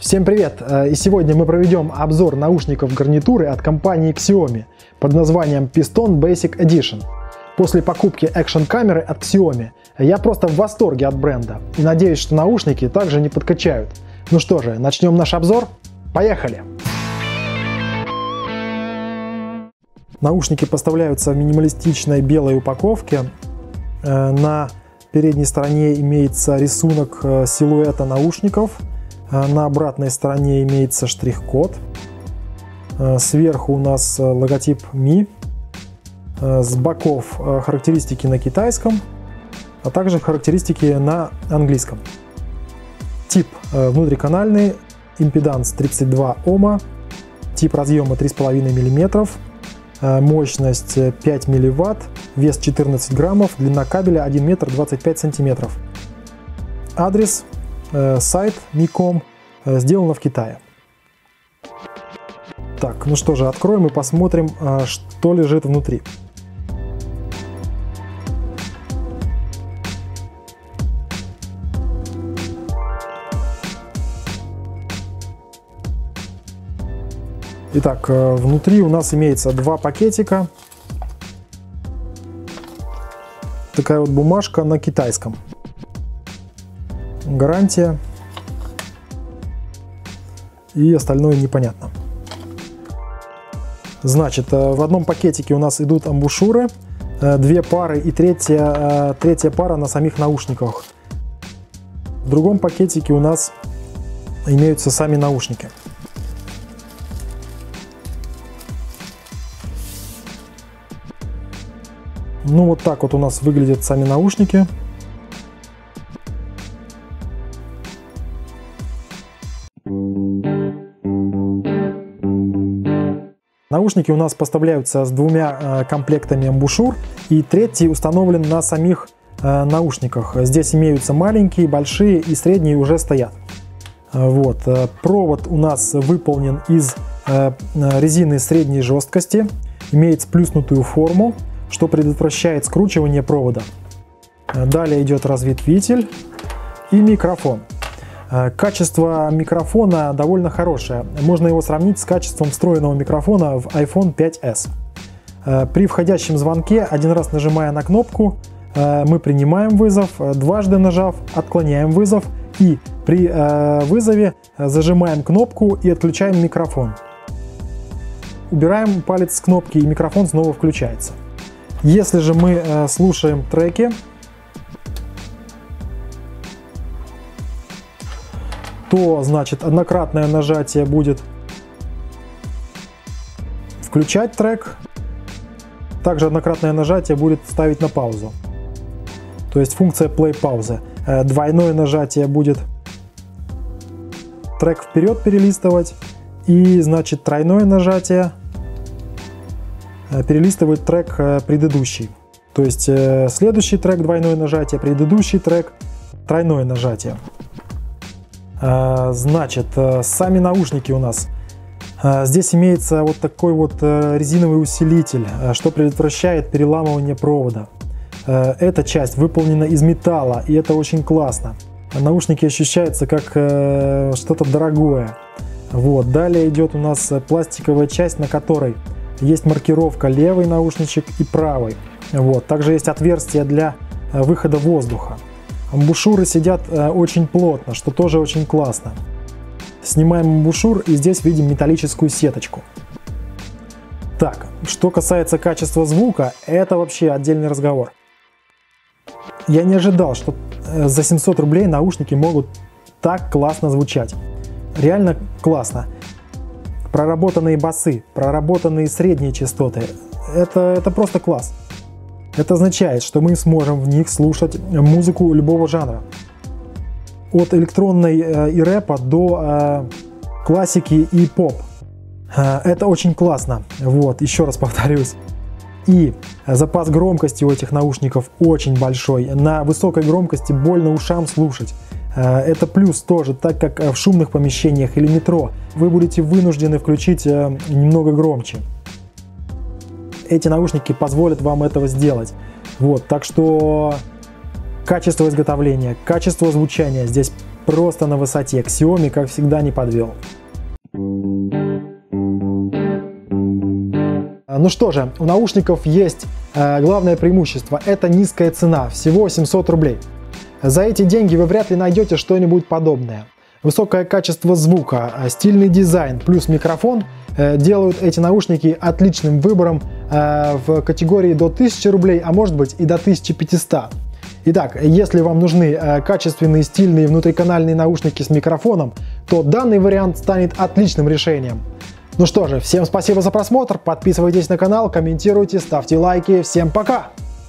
Всем привет! Э, и сегодня мы проведем обзор наушников гарнитуры от компании Xiaomi под названием Piston Basic Edition. После покупки Action камеры от Xiaomi я просто в восторге от бренда и надеюсь, что наушники также не подкачают. Ну что же, начнем наш обзор? Поехали! Наушники поставляются в минималистичной белой упаковке. Э, на передней стороне имеется рисунок э, силуэта наушников – на обратной стороне имеется штрих-код. А, сверху у нас а, логотип Mi. С боков характеристики на китайском, а также характеристики на английском. Тип внутриканальный, импеданс 32 Ома, тип разъема 3,5 мм, мощность 5 мВт, вес 14 граммов, длина кабеля 1 метр 25 сантиметров. Адрес Э, сайт Micom э, сделано в Китае. Так, ну что же, откроем и посмотрим, э, что лежит внутри. Итак, внутри у нас имеется два пакетика. Такая вот бумажка на китайском гарантия и остальное непонятно. Значит, э, в одном пакетике у нас идут амбушюры, э, две пары и третья, э, третья пара на самих наушниках. В другом пакетике у нас имеются сами наушники. Ну вот так вот у нас выглядят сами наушники. Наушники у нас поставляются с двумя э, комплектами амбушюр, и третий установлен на самих э, наушниках. Здесь имеются маленькие, большие и средние уже стоят. Э, вот. Провод у нас выполнен из резины средней жесткости, имеет сплюснутую форму, что предотвращает скручивание провода. Далее идет разветвитель и микрофон. Э, качество микрофона довольно хорошее. Можно его сравнить с качеством встроенного микрофона в iPhone 5s. Э, при входящем звонке, один раз нажимая на кнопку, э, мы принимаем вызов, дважды нажав, отклоняем вызов и при вызове зажимаем кнопку и отключаем микрофон. Убираем палец с кнопки и микрофон снова включается. Если же мы слушаем треки, то значит однократное нажатие будет включать трек, также однократное нажатие будет ставить на паузу. То есть функция play паузы. Э, двойное нажатие будет трек вперед перелистывать и значит тройное нажатие э, перелистывает трек э, предыдущий. То есть следующий трек двойное нажатие, предыдущий трек тройное нажатие. А, значит, э, сами наушники у нас. А, здесь имеется вот такой вот э, резиновый усилитель, э, что предотвращает переламывание провода. Эта часть выполнена из металла, и это очень классно. Наушники ощущаются как что-то дорогое. Вот. Далее идет у нас пластиковая часть, на которой есть маркировка левый наушничек и правый. Вот. Также есть отверстие для выхода воздуха. Амбушюры сидят э, очень плотно, что тоже очень классно. Снимаем амбушюр и здесь видим металлическую сеточку. Так, что касается качества звука, это вообще отдельный разговор. Я не ожидал, что э, за 700 рублей наушники могут так классно звучать. Реально классно. Проработанные басы, проработанные средние частоты. Это, это просто класс. Это означает, что мы сможем в них слушать музыку любого жанра. От электронной э, и рэпа до э, классики и поп. Э, это очень классно. Вот, еще раз повторюсь. И запас громкости у этих наушников очень большой. На высокой громкости больно ушам слушать. Это плюс тоже, так как в шумных помещениях или метро вы будете вынуждены включить немного громче эти наушники позволят вам этого сделать. Вот, так что качество изготовления, качество звучания здесь просто на высоте. Xiaomi, как всегда, не подвел. Ну что же, у наушников есть э, главное преимущество – это низкая цена, всего 700 рублей. За эти деньги вы вряд ли найдете что-нибудь подобное. Высокое качество звука, э, стильный дизайн плюс микрофон э, делают эти наушники отличным выбором э, в категории до 1000 рублей, а может быть и до 1500. Итак, если вам нужны качественные, стильные внутриканальные наушники с микрофоном, то данный вариант станет отличным решением. Ну что же, всем спасибо за просмотр, подписывайтесь на канал, комментируйте, ставьте лайки, всем пока!